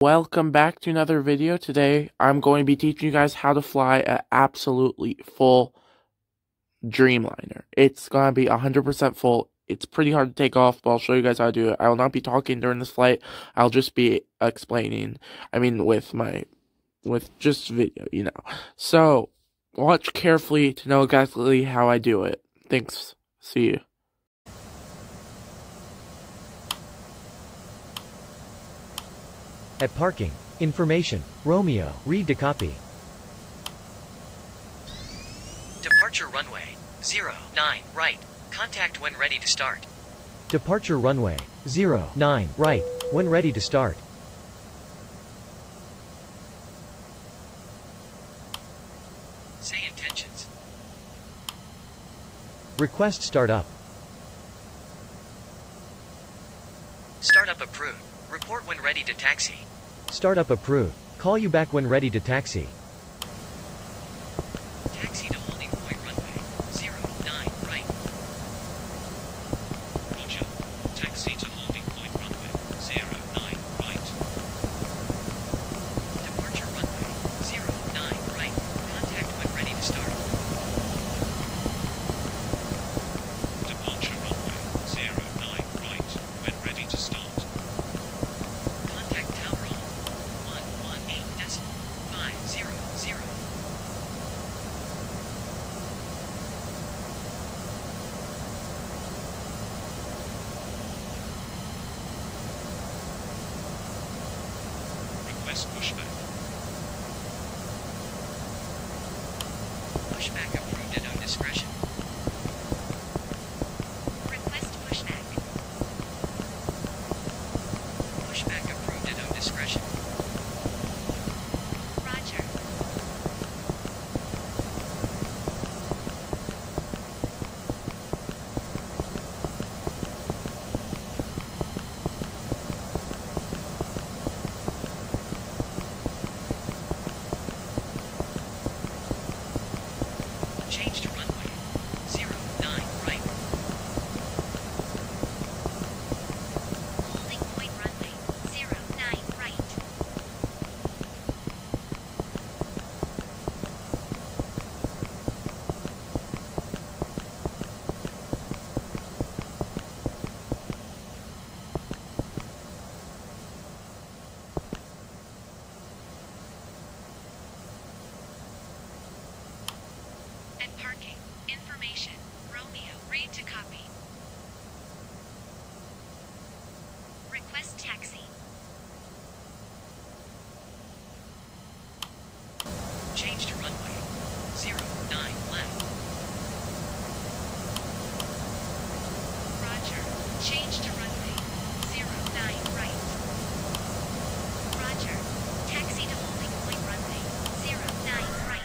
Welcome back to another video. Today, I'm going to be teaching you guys how to fly an absolutely full Dreamliner. It's going to be 100% full. It's pretty hard to take off, but I'll show you guys how to do it. I will not be talking during this flight. I'll just be explaining, I mean, with my, with just video, you know. So, watch carefully to know exactly how I do it. Thanks. See you. At parking. Information. Romeo. Read to copy. Departure runway. 09, right. Contact when ready to start. Departure runway. 09, right. When ready to start. Say intentions. Request start up. Startup approved. Report when ready to taxi. Startup approved. Call you back when ready to taxi. Taxi to holding point runway. 09, right. Roger. Taxi to holding point runway 09 right. Departure runway. 09, right. Contact when ready to start. Departure runway 09 right. When ready to start. Contact tower on 118 decimal 500. Request pushback. Pushback approved at own discretion. Request pushback. Pushback approved at own discretion. Roger. Change to runway. 09, right. Holding point runway. Zero nine right. At parking. Information. Romeo. Read to copy. Request taxi. Change to runway. 09, left. Roger. Change to runway. Zero nine right. Roger. Taxi to holding point runway. Zero nine right.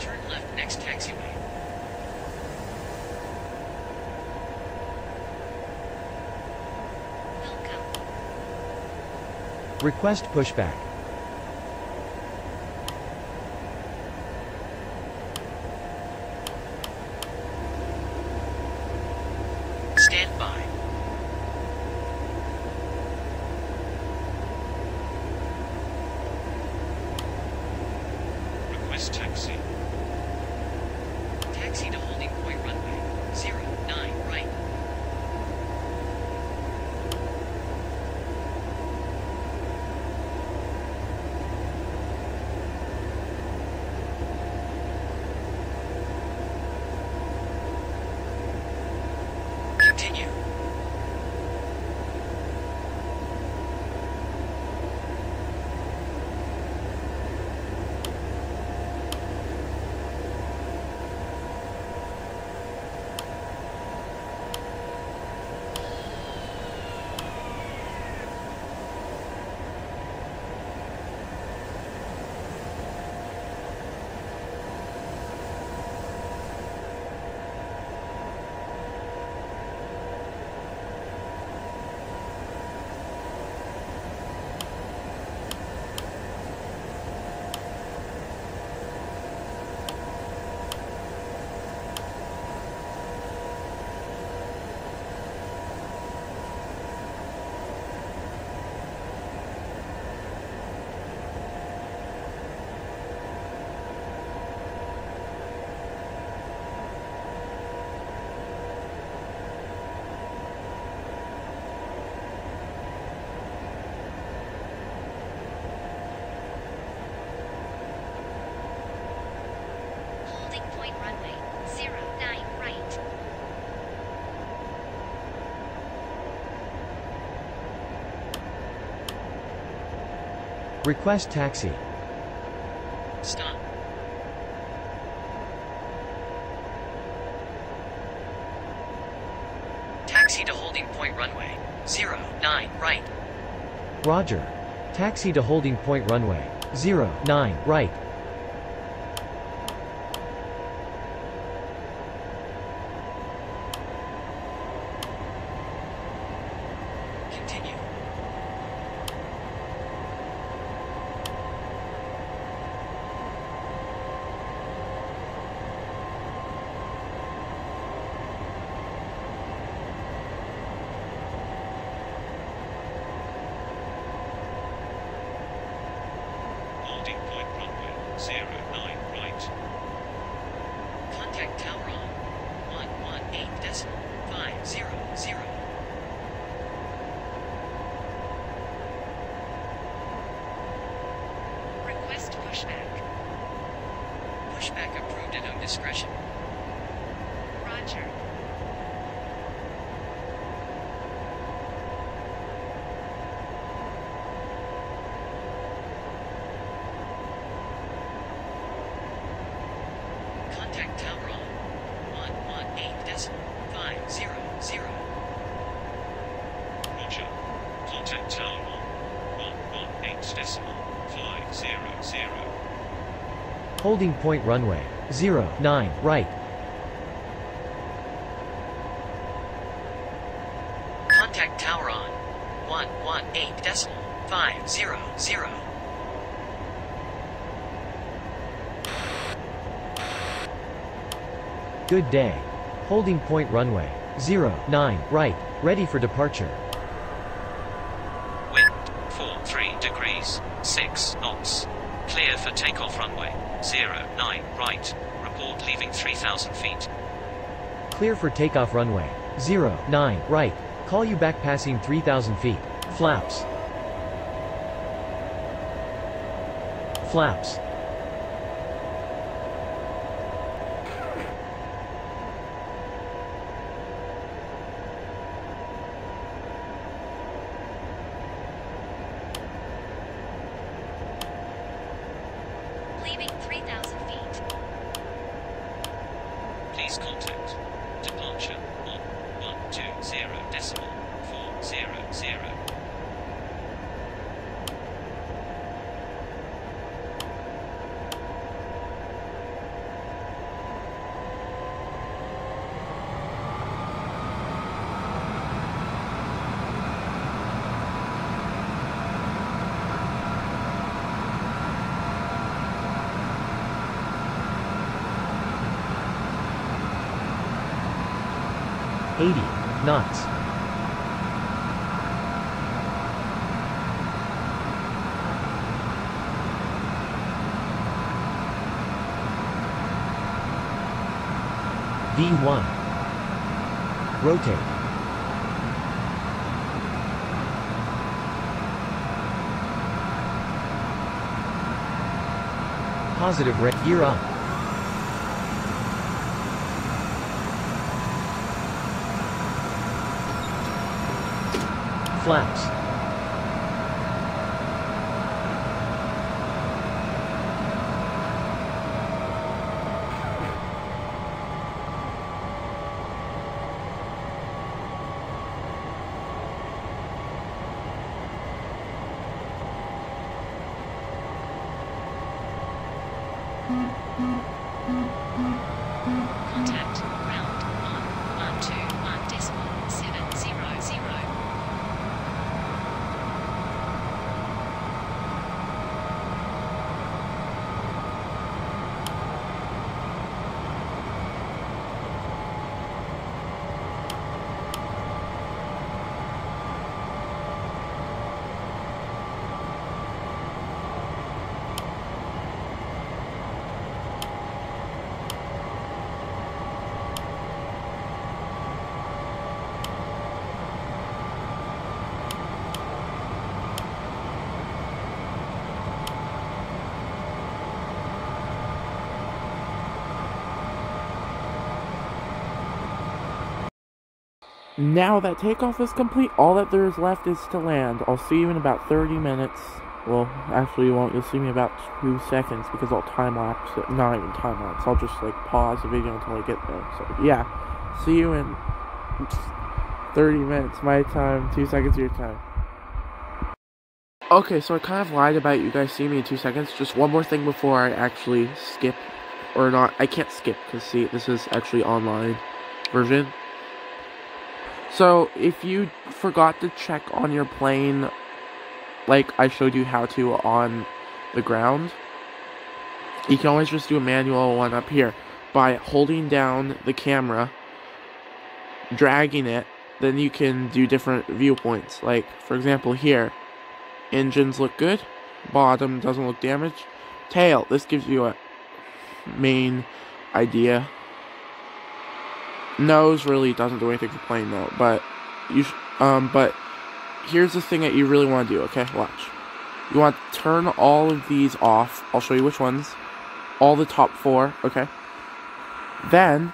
Turn left next taxiway. Request pushback. Request taxi. Stop. Taxi to holding point runway. Zero, nine, right. Roger. Taxi to holding point runway. 09, right. Continue. Holding point runway 09 right. Contact tower on 118 decimal 500. Request pushback. Pushback approved at own discretion. Roger. Contact tower on 118 decimal 500. Roger. Contact tower on 118 decimal 500. Holding point runway. 09, right. Contact tower on 118 decimal 500. Good day. Holding point runway. 09, right. Ready for departure. Wind 43 degrees 6 knots. Clear for takeoff runway 09 right. Report leaving 3000 feet. Clear for takeoff runway. 09, right. Call you back passing 3,000 feet. Flaps. Flaps. 80 knots. V1 Rotate. Positive rate gear up. Flaps. Contact ground on 121 decimal 700. Now that takeoff is complete, all that there is left is to land. I'll see you in about 30 minutes. Well, actually, you won't. You'll see me about two seconds because I'll time lapse it. Not even time lapse. I'll just like pause the video until I get there. So yeah, see you in 30 minutes my time, two seconds your time. Okay, so I kind of lied about you guys seeing me in two seconds. Just one more thing before I actually skip, or not. I can't skip because see, this is actually online version. So if you forgot to check on your plane like I showed you how to on the ground, you can always just do a manual one up here by holding down the camera, dragging it, then you can do different viewpoints. Like, for example, here, engines look good, bottom doesn't look damaged, tail, this gives you a main idea. Nose really doesn't do anything for plane though, but you um, but here's the thing that you really want to do, okay? Watch. You want to turn all of these off. I'll show you which ones. All the top four, okay? Then,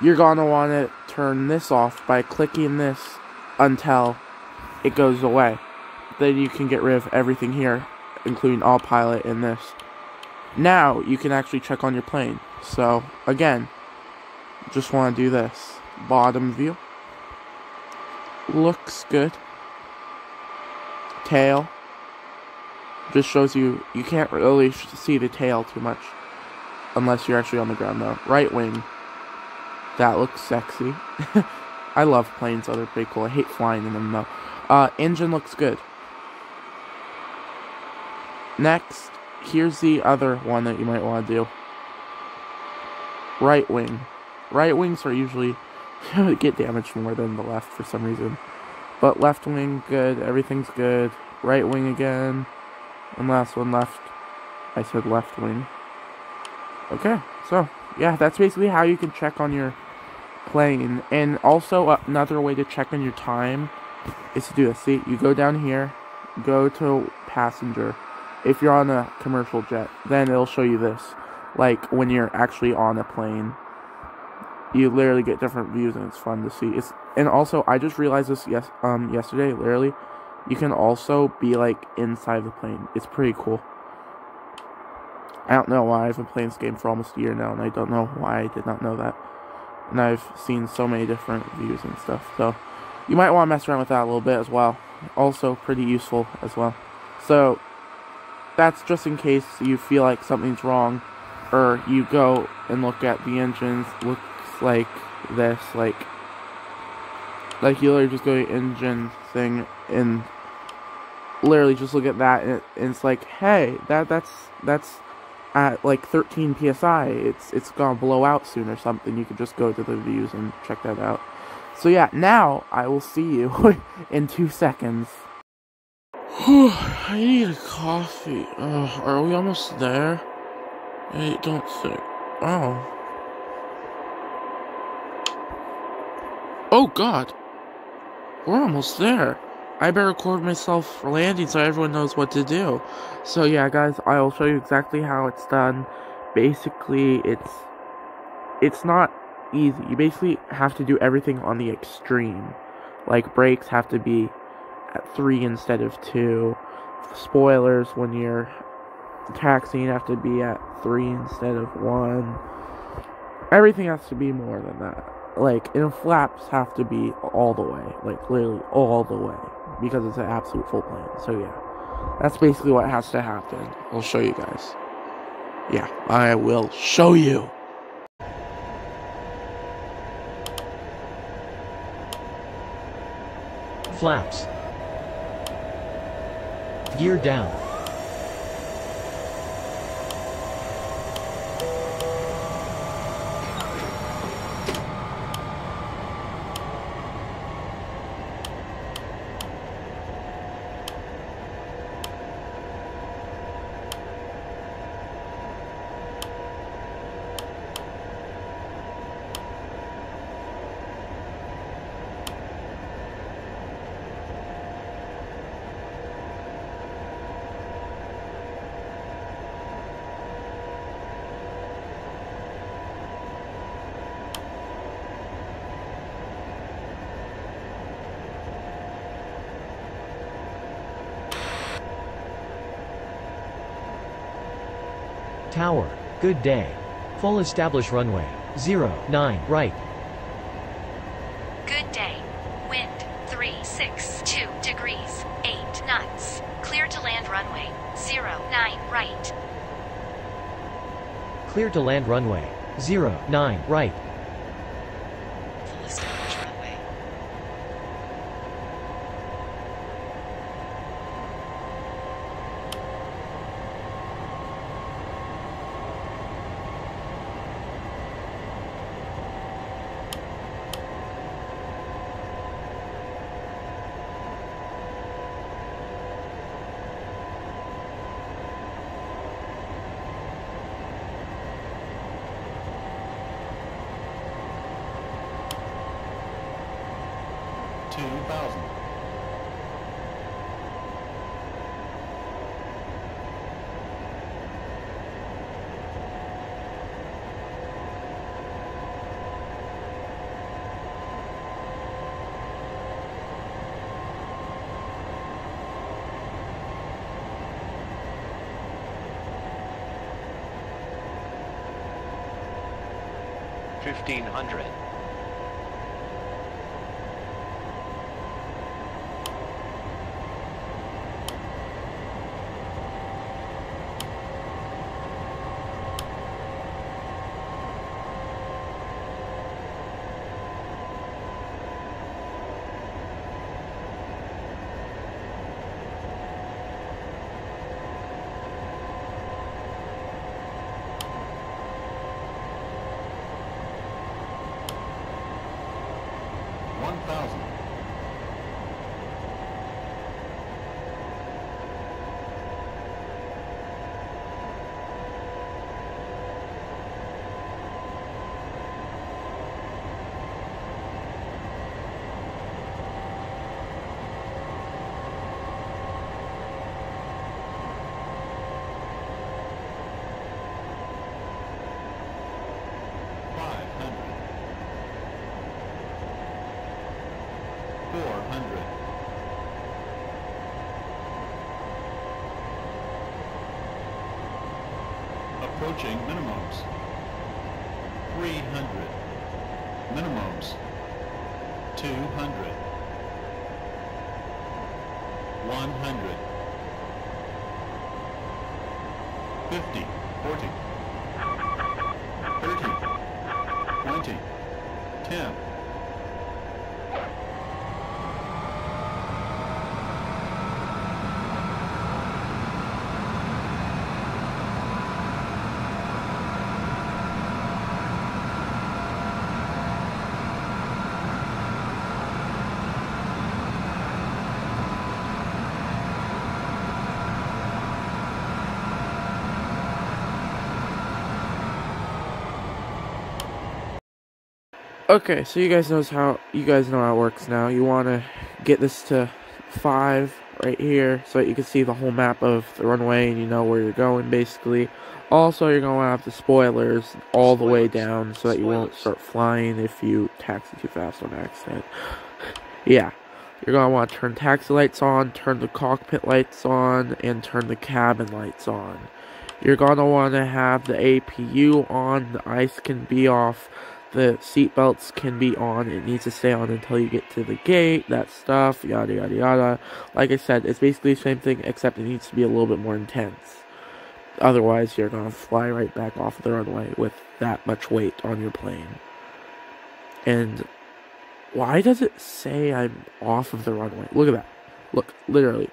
you're going to want to turn this off by clicking this until it goes away. Then you can get rid of everything here, including all pilot and this. Now, you can actually check on your plane. So, again, just want to do this. Bottom view. Looks good. Tail. Just shows you you can't really see the tail too much. Unless you're actually on the ground though. Right wing. That looks sexy. I love planes so they're pretty cool. I hate flying in them though. Uh, engine looks good. Next here's the other one that you might want to do. Right wing right wings are usually get damaged more than the left for some reason but left wing, good. Everything's good. Right wing again. And last one left. I said left wing. Okay, so, yeah, that's basically how you can check on your plane. And also, another way to check on your time is to do this. See, you go down here, go to passenger. If you're on a commercial jet, then it'll show you this. Like, when you're actually on a plane you literally get different views and it's fun to see. It's and also I just realized this yes um yesterday literally you can also be like inside the plane. It's pretty cool. I don't know why I've been playing this game for almost a year now and I don't know why I did not know that. And I've seen so many different views and stuff. So you might want to mess around with that a little bit as well. Also pretty useful as well. So that's just in case you feel like something's wrong or you go and look at the engines, look like this, like like you literally just go to engine thing and literally just look at that and, it, and, it's like, hey, that that's that's at like 13 psi. It's it's gonna blow out soon or something. You could just go to the views and check that out. So yeah, now I will see you in two seconds. I need a coffee. Uh, are we almost there? I don't think. Oh. Oh god! We're almost there. I better record myself for landing so everyone knows what to do. So yeah, guys, I'll show you exactly how it's done. Basically, it's it's not easy. You basically have to do everything on the extreme. Like brakes have to be at 3 instead of 2. Spoilers when you're taxiing have to be at 3 instead of 1. Everything has to be more than that like and flaps have to be all the way like literally all the way because it's an absolute full plane. So yeah. That's basically what has to happen. I'll show you guys. Yeah i will show you. Flaps. Gear down Tower. Good day. Full establish runway. 0, 9, right. Good day. Wind 362 degrees, 8 knots. Clear to land runway 09 right. Clear to land runway. 0, 9, right. Fifteen hundred. 1,000. approaching minimums. 300 minimums. 200 100 50 40 Okay, so you guys knows how you guys know how it works now. You want to get this to five right here so that you can see the whole map of the runway and you know where you're going basically. Also, you're going to have the spoilers all the way down so that you won't start flying if you taxi too fast on accident. yeah, you're going to want to turn taxi lights on, turn the cockpit lights on, and turn the cabin lights on. You're going to want to have the APU on, the ice can be off, the seat belts can be on. It needs to stay on until you get to the gate, that stuff, yada yada yada. Like I said, it's basically the same thing, except it needs to be a little bit more intense. Otherwise, you're gonna fly right back off the runway with that much weight on your plane. And why does it say I'm off of the runway? Look at that. Look, literally.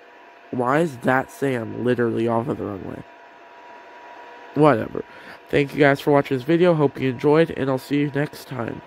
Why does that say I'm literally off of the runway? Whatever. Thank you guys for watching this video. Hope you enjoyed, and I'll see you next time.